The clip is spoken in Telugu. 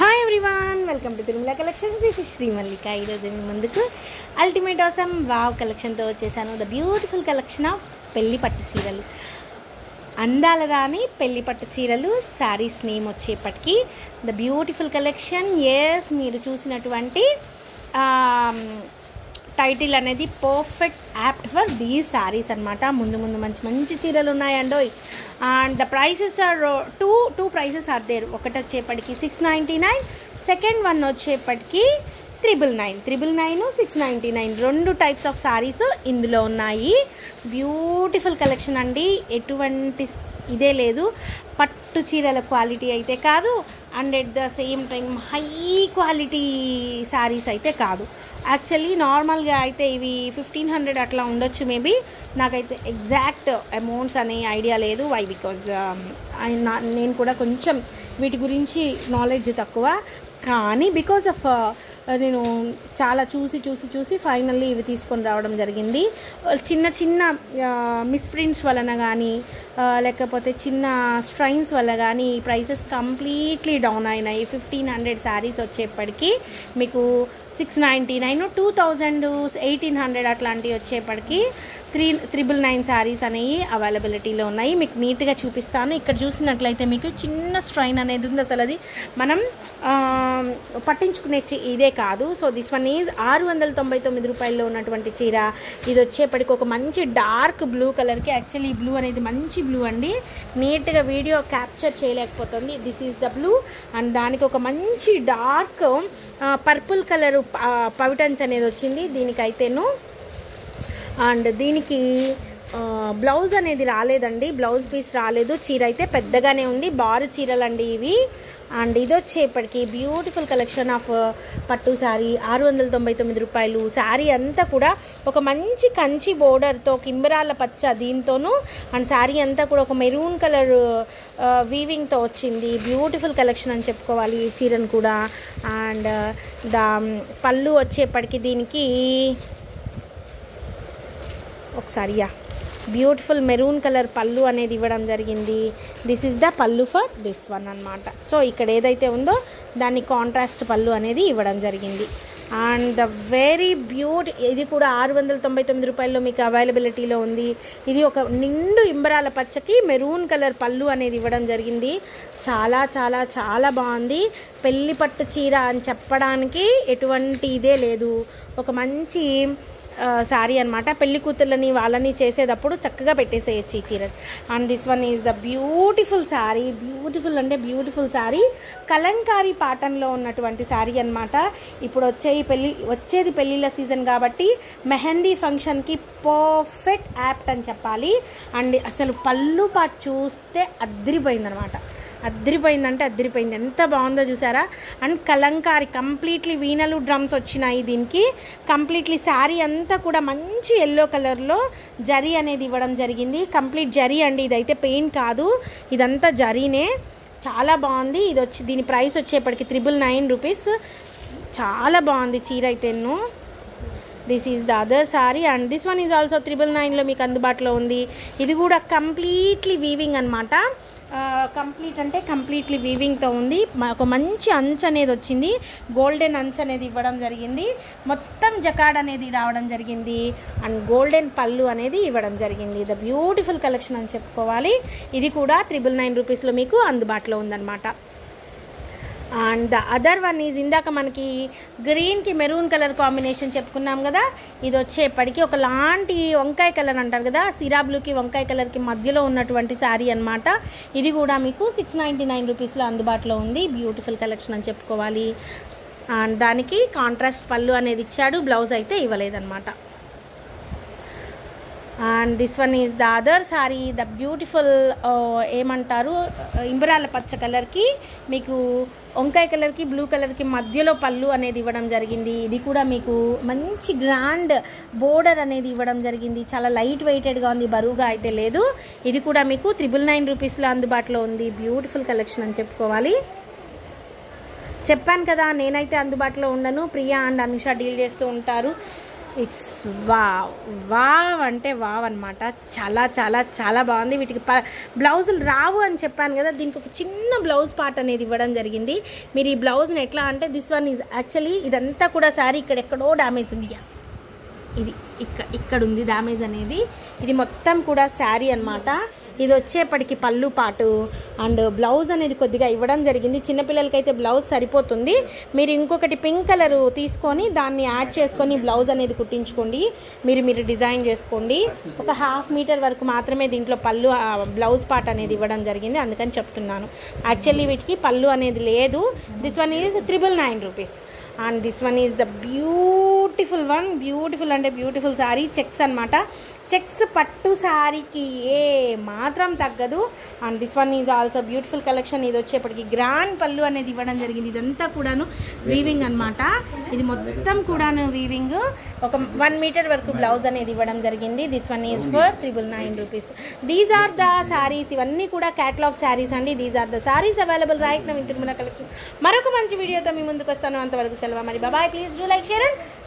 Hi everyone welcome to Tirumala collections this is Srimallika ఈరోజు మీ ముందుకు అల్టిమేట్ అవసరం వావ్ కలెక్షన్తో వచ్చేసాను. ద బ్యూటిఫుల్ కలెక్షన్ ఆఫ్ పెళ్ళి పట్టు చీరలు. అందాల రాని పెళ్ళి పట్టు చీరలు శారీస్ నేమ్ వచ్చేప్పటికీ ద బ్యూటిఫుల్ కలెక్షన్ ఎస్ మీరు చూసినటువంటి టైటిల్ అనేది perfect apt for these saris అనమాట ముందు ముందు మంచి మంచి చీరలు ఉన్నాయండోయ్ and the prices are two two prices are there ఒకటి వచ్చేప్పటికి six ninety nine second one వచ్చేప్పటికి triple nine triple nine six ninety nine రెండు టైప్స్ ఆఫ్ శారీస్ ఇందులో ఉన్నాయి. బ్యూటిఫుల్ కలెక్షన్ అండి. ఎటువంటి ఇదే లేదు. పట్టు చీరల క్వాలిటీ అయితే కాదు and at the same time high quality saris అయితే కాదు. యాక్చువల్లీ నార్మల్గా అయితే ఇవి ఫిఫ్టీన్ హండ్రెడ్ అట్లా ఉండొచ్చు మేబీ నాకైతే ఎగ్జాక్ట్ అమౌంట్స్ అనే ఐడియా లేదు. వై బికాజ్ um, నేను కూడా కొంచెం వీటి గురించి నాలెడ్జ్ తక్కువ. కానీ బికాజ్ ఆఫ్ uh, నేను చాలా చూసి చూసి చూసి ఫైనల్లీ ఇవి తీసుకొని రావడం జరిగింది. Uh, చిన్న చిన్న uh, మిస్ప్రింట్స్ వలన కానీ లేకపోతే చిన్న స్ట్రైన్స్ వల్ల కానీ ఈ ప్రైసెస్ కంప్లీట్లీ డౌన్ అయినాయి. ఫిఫ్టీన్ హండ్రెడ్ శారీస్ వచ్చేప్పటికీ మీకు six ninety nine two thousand eighteen hundred అట్లాంటివి వచ్చేప్పటికీ త్రీ త్రిబుల్ నైన్ శారీస్ అనేవి అవైలబిలిటీలో ఉన్నాయి. మీకు నీట్గా చూపిస్తాను. ఇక్కడ చూసినట్లయితే మీకు చిన్న స్ట్రైన్ అనేది ఉంది. అసలు అది మనం పట్టించుకునే ఇదే కాదు. సో దిస్ వన్ ఈజ్ ఆరు వందల తొంభై తొమ్మిది రూపాయల్లో ఉన్నటువంటి చీర. ఇది వచ్చేప్పటికి ఒక మంచి డార్క్ బ్లూ కలర్కి యాక్చువల్లీ ఈ బ్లూ అనేది మంచి బ్లూ అండి. నీట్గా video capture చేయలేకపోతుంది. This is the blue and దానికి ఒక మంచి డార్క్ పర్పుల్ కలర్ పవిటన్స్ అనేది వచ్చింది. దీనికైతేను అండ్ దీనికి బ్లౌజ్ అనేది రాలేదండి. బ్లౌజ్ పీస్ రాలేదు. చీర అయితే పెద్దగానే ఉంది. బారు చీరలు అండి ఇవి. అండ్ ఇది వచ్చేప్పటికి బ్యూటిఫుల్ కలెక్షన్ ఆఫ్ పట్టు శారీ. ఆరు వందల తొంభై తొమ్మిది రూపాయలు. శారీ అంతా కూడా ఒక మంచి కంచి బోర్డర్తో కింబరాల పచ్చ దీంతోనూ అండ్ శారీ అంతా కూడా ఒక మెరూన్ కలర్ వీవింగ్తో వచ్చింది. బ్యూటిఫుల్ కలెక్షన్ అని చెప్పుకోవాలి ఈ చీరను కూడా. అండ్ దా పళ్ళు వచ్చేప్పటికి దీనికి ఒకసారి యా. బ్యూటిఫుల్ మెరూన్ కలర్ పళ్ళు అనేది ఇవ్వడం జరిగింది. దిస్ ఇస్ ద పళ్ళు ఫర్ దిస్ వన్ అనమాట సో ఇక్కడ ఏదైతే ఉందో దాన్ని కాంట్రాస్ట్ పళ్ళు అనేది ఇవ్వడం జరిగింది. అండ్ ద వెరీ బ్యూటి ఇది కూడా ఆరు వందల తొంభై తొమ్మిది రూపాయల్లో మీకు అవైలబిలిటీలో ఉంది. ఇది ఒక నిండు ఇంబరాల పచ్చకి మెరూన్ కలర్ పళ్ళు అనేది ఇవ్వడం జరిగింది. చాలా చాలా చాలా బాగుంది. పెళ్ళి పట్టు చీర అని చెప్పడానికి ఎటువంటి ఇదే లేదు. ఒక మంచి శారీ అనమాట పెళ్ళి కూతుర్లని వాళ్ళని చేసేటప్పుడు చక్కగా పెట్టేసేయచ్చు ఈ చీర and this one is the beautiful sari beautiful అంటే బ్యూటిఫుల్ శారీ కలంకారీ పాటన్లో ఉన్నటువంటి శారీ అనమాట ఇప్పుడు వచ్చే పెళ్ళి వచ్చేది పెళ్ళిళ్ళ సీజన్ కాబట్టి మెహందీ ఫంక్షన్కి పర్ఫెక్ట్ యాప్ట్ అని చెప్పాలి. అండ్ అసలు పళ్ళు పాటు చూస్తే అద్దరిపోయిందనమాట అద్దరిపోయిందంటే అద్దరిపోయింది ఎంత బాగుందో చూసారా? అండ్ కలంకారి కంప్లీట్లీ వీణలు డ్రమ్స్ వచ్చినాయి దీనికి. కంప్లీట్లీ శారీ అంతా కూడా మంచి ఎల్లో కలర్లో జరీ అనేది ఇవ్వడం జరిగింది. కంప్లీట్ జరీ అండి ఇదైతే పెయింట్ కాదు. ఇదంతా జరీనే. చాలా బాగుంది. ఇది వచ్చి దీని ప్రైస్ వచ్చేప్పటికి త్రిబుల్ నైన్ రూపీస్ చాలా బాగుంది చీర అయితేను this is the other sari and this one is also triple నైన్లో మీకు అందుబాటులో ఉంది. ఇది కూడా కంప్లీట్లీ వీవింగ్ అనమాట కంప్లీట్ అంటే కంప్లీట్లీ వీవింగ్తో ఉంది. ఒక మంచి అంచ్ అనేది వచ్చింది. గోల్డెన్ అంచ్ అనేది ఇవ్వడం జరిగింది. మొత్తం జకాడ్ అనేది రావడం జరిగింది. అండ్ గోల్డెన్ పళ్ళు అనేది ఇవ్వడం జరిగింది. ద బ్యూటిఫుల్ కలెక్షన్ అని చెప్పుకోవాలి. ఇది కూడా త్రిబుల్ నైన్ రూపీస్లో మీకు అందుబాటులో ఉందన్నమాట. And the other one is ఇందాక మనకి గ్రీన్కి మెరూన్ కలర్ కాంబినేషన్ చెప్పుకున్నాం కదా ఇది వచ్చేప్పటికి ఒక లాంటి వంకాయ కలర్ అంటారు కదా సిరా బ్లూకి వంకాయ కలర్కి మధ్యలో ఉన్నటువంటి శారీ అనమాట ఇది కూడా మీకు సిక్స్ నైంటీ నైన్ రూపీస్లో అందుబాటులో ఉంది. బ్యూటిఫుల్ కలెక్షన్ అని చెప్పుకోవాలి. అండ్ దానికి కాంట్రాస్ట్ పళ్ళు అనేది ఇచ్చాడు బ్లౌజ్ అయితే ఇవ్వలేదన్నమాట. And this one is the other sari the beautiful ఏమంటారు? ఇంబరాల పచ్చ కలర్కి మీకు వంకాయ కలర్కి బ్లూ కలర్కి మధ్యలో పళ్ళు అనేది ఇవ్వడం జరిగింది. ఇది కూడా మీకు మంచి గ్రాండ్ బోర్డర్ అనేది ఇవ్వడం జరిగింది. చాలా లైట్ వెయిటెడ్గా ఉంది బరువుగా అయితే లేదు. ఇది కూడా మీకు త్రిబుల్ నైన్ రూపీస్లో అందుబాటులో ఉంది. బ్యూటిఫుల్ కలెక్షన్ అని చెప్పుకోవాలి. చెప్పాను కదా నేనైతే అందుబాటులో ఉండను. ప్రియా అండ్ అనుష డీల్ చేస్తూ ఉంటారు. It's wow. వావ్ అంటే వావ్ అనమాట చాలా చాలా చాలా బాగుంది. వీటికి ప బ్లౌజులు రావు అని చెప్పాను కదా దీనికి ఒక చిన్న బ్లౌజ్ పార్ట్ అనేది ఇవ్వడం జరిగింది. మీరు ఈ బ్లౌజ్ని ఎట్లా అంటే దిస్ వన్ ఈజ్ యాక్చువల్లీ ఇదంతా కూడా సారీ ఇక్కడ ఎక్కడో డ్యామేజ్ ఉంది. ఎస్ ఇది. ఇక్కడ ఇక్కడ ఉంది డ్యామేజ్ అనేది. ఇది మొత్తం కూడా శారీ అన్నమాట. ఇది వచ్చేప్పటికి పళ్ళు పాటు అండ్ బ్లౌజ్ అనేది కొద్దిగా ఇవ్వడం జరిగింది. చిన్నపిల్లలకైతే బ్లౌజ్ సరిపోతుంది. మీరు ఇంకొకటి పింక్ కలర్ తీసుకొని దాన్ని యాడ్ చేసుకొని బ్లౌజ్ అనేది కుట్టించుకోండి. మీరు మీరు డిజైన్ చేసుకోండి. ఒక హాఫ్ మీటర్ వరకు మాత్రమే దీంట్లో పళ్ళు బ్లౌజ్ పార్ట్ అనేది ఇవ్వడం జరిగింది. అందుకని చెప్తున్నాను. యాక్చువల్లీ వీటికి పళ్ళు అనేది లేదు. This one is triple nine rupees and this one is the beau beautiful one beautiful అంటే బ్యూటిఫుల్ శారీ చెక్స్ అనమాట చెక్స్ పట్టు శారీకి ఏ మాత్రం తగ్గదు. And this one is also beautiful collection. ఇది వచ్చేప్పటికి గ్రాండ్ పళ్ళు అనేది ఇవ్వడం జరిగింది. ఇదంతా కూడాను వీవింగ్ అనమాట ఇది మొత్తం కూడాను వీవింగ్ ఒక వన్ మీటర్ వరకు బ్లౌజ్ అనేది ఇవ్వడం జరిగింది. This one is for triple nine rupees these are the saris ఇవన్నీ కూడా క్యాటలాగ్ శారీస్ అండి. These are the saris available right Naveen Tirumala collection మరొక మంచి వీడియోతో మీ ముందుకు వస్తాను. అంతవరకు సెలవు. మరి బాబాయ్ please do like share and